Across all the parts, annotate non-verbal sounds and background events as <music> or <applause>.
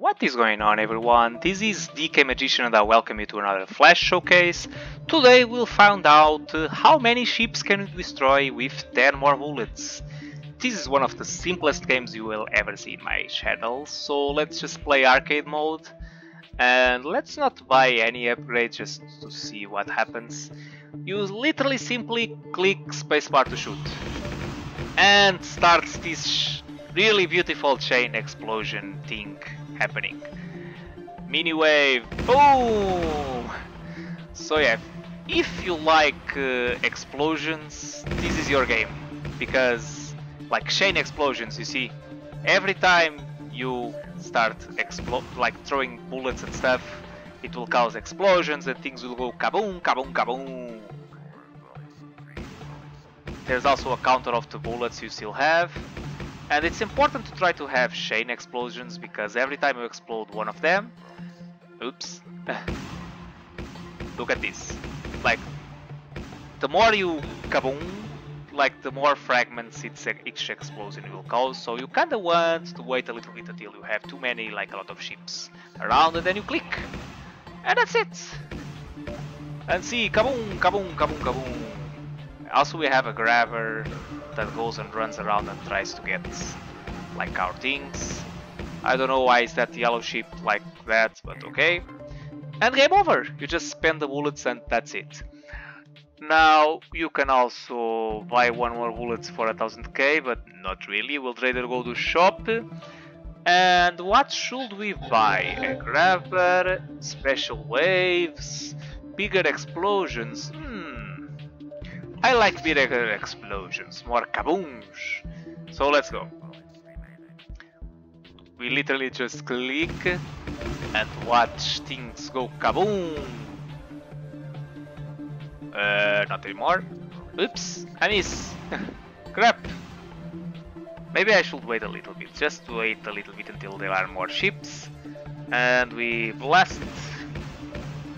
What is going on everyone? This is DK Magician and I welcome you to another Flash Showcase. Today we'll find out uh, how many ships can you destroy with 10 more bullets. This is one of the simplest games you will ever see in my channel, so let's just play arcade mode. And let's not buy any upgrades just to see what happens. You literally simply click spacebar to shoot. And starts this really beautiful chain explosion thing happening. Mini wave, boom! So yeah, if you like uh, explosions, this is your game. Because, like chain explosions, you see, every time you start like throwing bullets and stuff, it will cause explosions and things will go kaboom, kaboom, kaboom. There's also a counter of the bullets you still have. And it's important to try to have chain explosions because every time you explode one of them, oops, <laughs> look at this, like the more you kaboom, like the more fragments each explosion will cause, so you kinda want to wait a little bit until you have too many, like a lot of ships around and then you click, and that's it. And see, kaboom, kaboom, kaboom, kaboom. Also we have a grabber that goes and runs around and tries to get like our things. I don't know why is that yellow ship like that, but okay. And game over! You just spend the bullets and that's it. Now you can also buy one more bullets for a thousand K, but not really. We'll rather go to shop. And what should we buy? A grabber, special waves, bigger explosions. I like bigger explosions, more kabooms. So let's go. We literally just click and watch things go kaboom. Uh, not anymore. Oops, I miss. <laughs> Crap. Maybe I should wait a little bit, just wait a little bit until there are more ships. And we blast.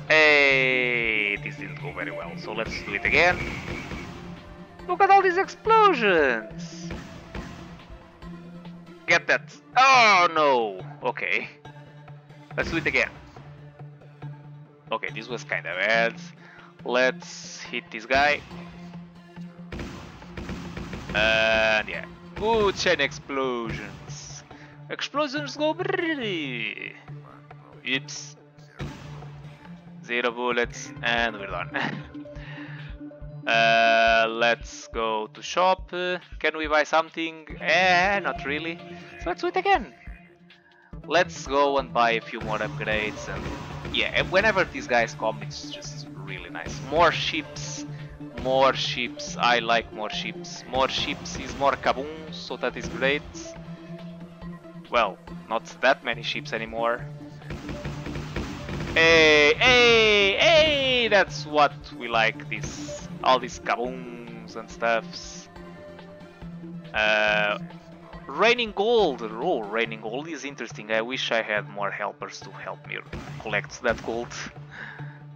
Hey, this didn't go very well, so let's do it again. Look at all these explosions! Get that. Oh no! Okay. Let's do it again. Okay, this was kinda bad. Let's hit this guy. And yeah. Good chain explosions. Explosions go brrrr. Oops. Zero bullets and we're done. <laughs> Uh, let's go to shop. Can we buy something? Eh, not really. So let's do it again. Let's go and buy a few more upgrades and yeah, whenever these guys come, it's just really nice. More ships, more ships. I like more ships. More ships is more kaboom, so that is great. Well, not that many ships anymore. Hey, hey, hey! That's what we like. This all these kabooms and stuffs. Uh, raining gold. Oh, raining gold is interesting. I wish I had more helpers to help me collect that gold.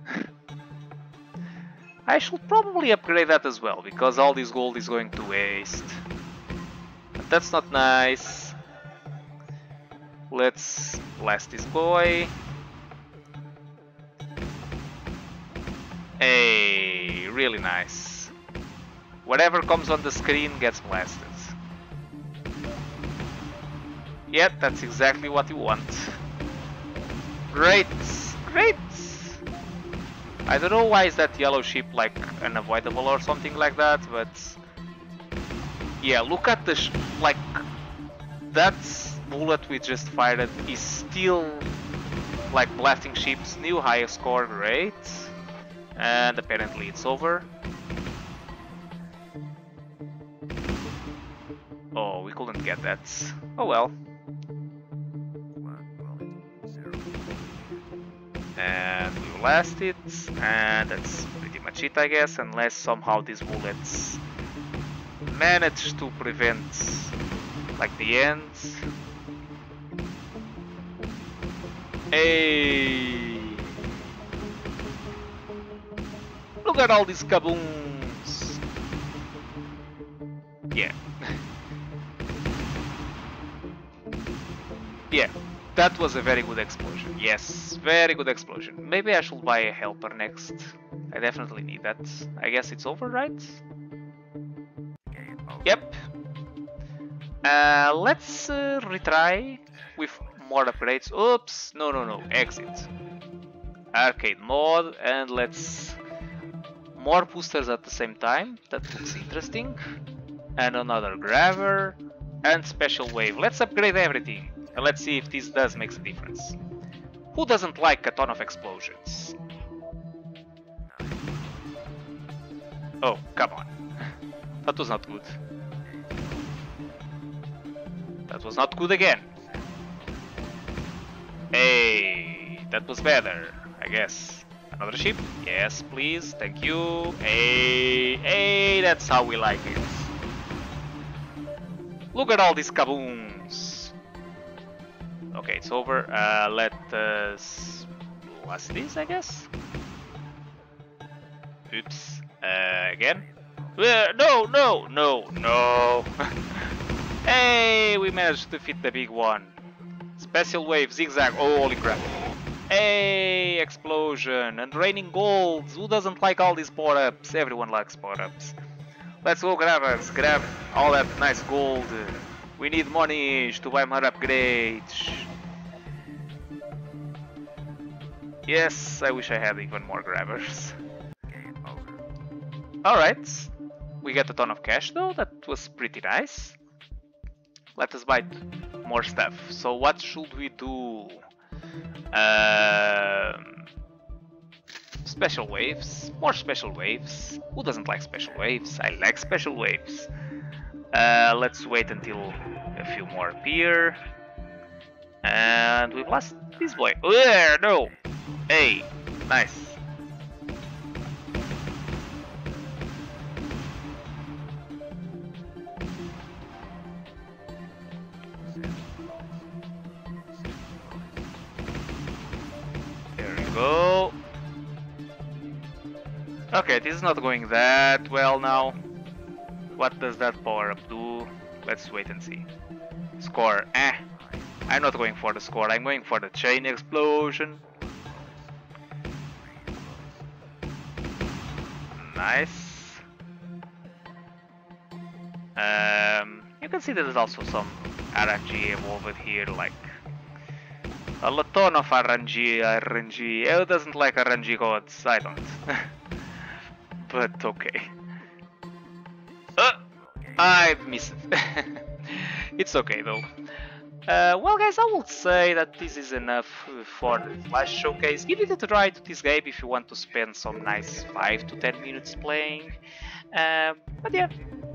<laughs> I should probably upgrade that as well, because all this gold is going to waste. But that's not nice. Let's blast this boy. Hey, really nice. Whatever comes on the screen gets blasted. Yep, that's exactly what you want. Great, great. I don't know why is that yellow ship like unavoidable or something like that, but yeah, look at the like that bullet we just fired is still like blasting ships. New highest score, great. And apparently it's over. Oh, we couldn't get that. Oh well. And we blast it, and that's pretty much it I guess, unless somehow these bullets manage to prevent like the end. Hey! Look at all these kabooms! Yeah. <laughs> yeah. That was a very good explosion. Yes, very good explosion. Maybe I should buy a helper next. I definitely need that. I guess it's over, right? Yep. Uh, let's uh, retry with more upgrades. Oops, no, no, no, exit. Arcade mode, and let's more boosters at the same time. That looks interesting. And another grabber and special wave. Let's upgrade everything and let's see if this does make a difference. Who doesn't like a ton of explosions? Oh, come on. <laughs> That was not good. That was not good again. Hey, that was better, I guess. Another ship? Yes, please. Thank you. Hey, hey, that's how we like it. Look at all these kaboons. Okay, it's over. Uh, let us blast this, I guess. Oops. Uh, again. Uh, no, no, no, no. <laughs> hey, we managed to defeat the big one. Special wave, zigzag. Oh, holy crap. Hey, explosion and raining golds. Who doesn't like all these power-ups? Everyone likes power-ups. Let's go grab us, grab all that nice gold. We need money to buy more upgrades. Yes, I wish I had even more grabbers. Alright, we get a ton of cash though, that was pretty nice. Let us buy more stuff. So what should we do? Um, special waves, more special waves. Who doesn't like special waves? I like special waves. Uh, let's wait until a few more appear. And we blast this boy. Oh, no! Hey, nice. Okay, this is not going that well now. What does that power up do? Let's wait and see. Score, eh. I'm not going for the score, I'm going for the chain explosion. Nice. Um, you can see there's also some RNG involved here, like a ton of RNG, RNG. Who doesn't like RNG gods? I don't. <laughs> but okay. Uh, I missed it. <laughs> it's okay though. Uh, well guys, I would say that this is enough for the Flash Showcase. Give it a try to this game if you want to spend some nice 5 to 10 minutes playing. Uh, but yeah,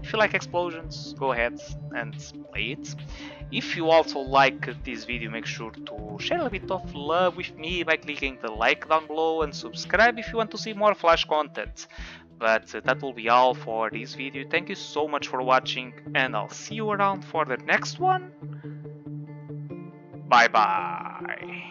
if you like explosions, go ahead and play it. If you also like this video, make sure to share a bit of love with me by clicking the like down below and subscribe if you want to see more Flash content. But that will be all for this video. Thank you so much for watching and I'll see you around for the next one. Bye bye.